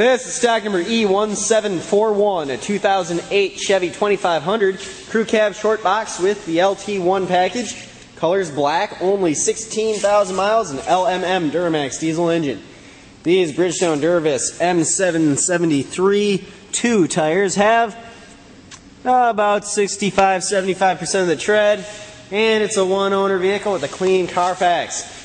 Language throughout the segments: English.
This is stock number E1741, a 2008 Chevy 2500 crew cab short box with the LT1 package. Colors black, only 16,000 miles, and LMM Duramax diesel engine. These Bridgestone Duravis M773 2 tires have about 65-75% of the tread, and it's a one-owner vehicle with a clean Carfax.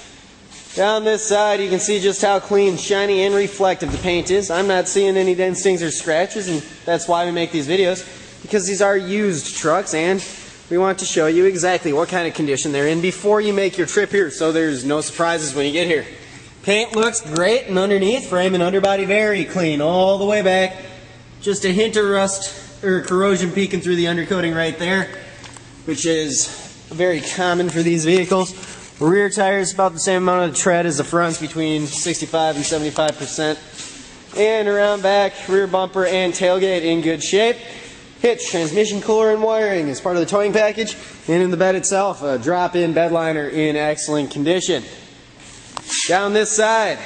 Down this side, you can see just how clean, shiny, and reflective the paint is. I'm not seeing any dents, stings, or scratches, and that's why we make these videos, because these are used trucks, and we want to show you exactly what kind of condition they're in before you make your trip here, so there's no surprises when you get here. Paint looks great, and underneath, frame and underbody very clean all the way back. Just a hint of rust or corrosion peeking through the undercoating right there, which is very common for these vehicles. Rear tires about the same amount of tread as the fronts, between 65 and 75 percent. And around back, rear bumper and tailgate in good shape. Hitch, transmission cooler, and wiring is part of the towing package. And in the bed itself, a drop-in bed liner in excellent condition. Down this side,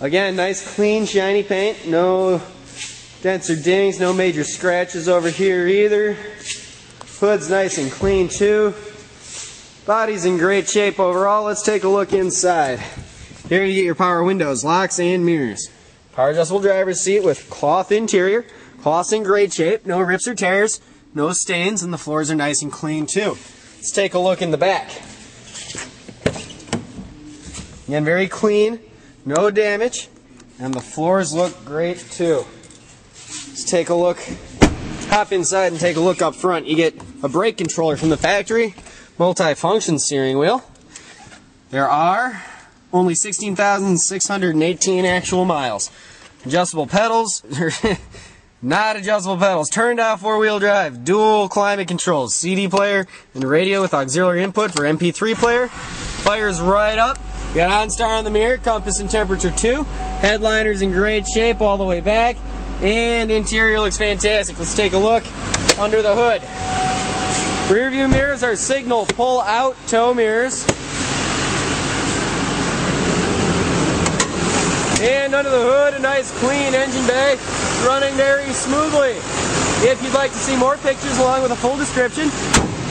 again, nice clean shiny paint. No dents or dings, no major scratches over here either. Hood's nice and clean too. Body's in great shape overall. Let's take a look inside. Here you get your power windows, locks, and mirrors. Power adjustable driver's seat with cloth interior. Cloth's in great shape, no rips or tears, no stains, and the floors are nice and clean too. Let's take a look in the back. Again, very clean, no damage, and the floors look great too. Let's take a look, hop inside and take a look up front. You get a brake controller from the factory, multi-function steering wheel. There are only 16,618 actual miles. Adjustable pedals, not adjustable pedals. Turned off four-wheel drive, dual climate controls, CD player, and radio with auxiliary input for MP3 player. Fires right up. Got OnStar on the mirror, compass and temperature too. Headliner's in great shape all the way back. And interior looks fantastic. Let's take a look under the hood. Rear view mirrors are signal pull out tow mirrors. And under the hood, a nice clean engine bay running very smoothly. If you'd like to see more pictures along with a full description,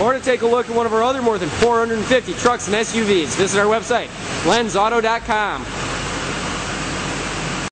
or to take a look at one of our other more than 450 trucks and SUVs, visit our website, lenzauto.com.